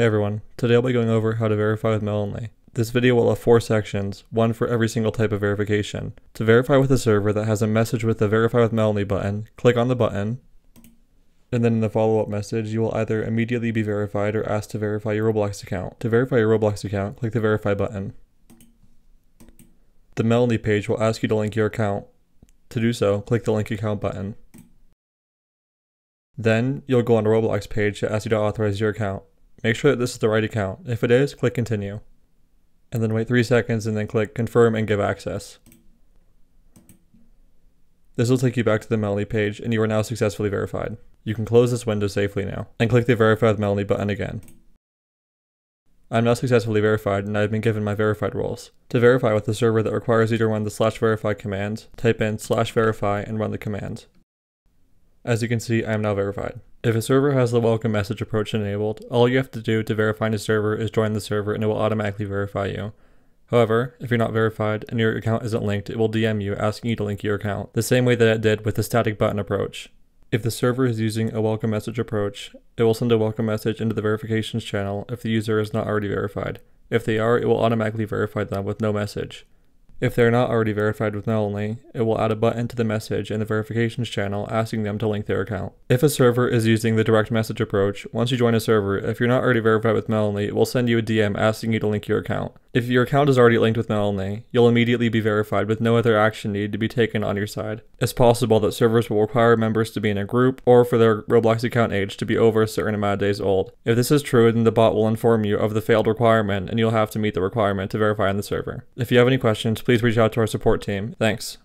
Hey everyone, today I'll be going over how to verify with Melonly. This video will have four sections, one for every single type of verification. To verify with a server that has a message with the verify with Melonly button, click on the button, and then in the follow-up message, you will either immediately be verified or asked to verify your Roblox account. To verify your Roblox account, click the verify button. The Melonly page will ask you to link your account. To do so, click the link account button. Then, you'll go on the Roblox page to ask you to authorize your account. Make sure that this is the right account. If it is, click continue. And then wait 3 seconds and then click confirm and give access. This will take you back to the only page and you are now successfully verified. You can close this window safely now, and click the verify with only button again. I'm now successfully verified and I've been given my verified roles. To verify with the server that requires you to run the slash verify command, type in slash verify and run the command. As you can see, I am now verified. If a server has the welcome message approach enabled, all you have to do to verify a server is join the server and it will automatically verify you. However, if you're not verified and your account isn't linked, it will DM you asking you to link your account, the same way that it did with the static button approach. If the server is using a welcome message approach, it will send a welcome message into the verifications channel if the user is not already verified. If they are, it will automatically verify them with no message. If they're not already verified with only, it will add a button to the message in the verifications channel asking them to link their account. If a server is using the direct message approach, once you join a server, if you're not already verified with only, it will send you a DM asking you to link your account. If your account is already linked with mail you'll immediately be verified with no other action need to be taken on your side. It's possible that servers will require members to be in a group or for their Roblox account age to be over a certain amount of days old. If this is true, then the bot will inform you of the failed requirement and you'll have to meet the requirement to verify on the server. If you have any questions, please reach out to our support team. Thanks.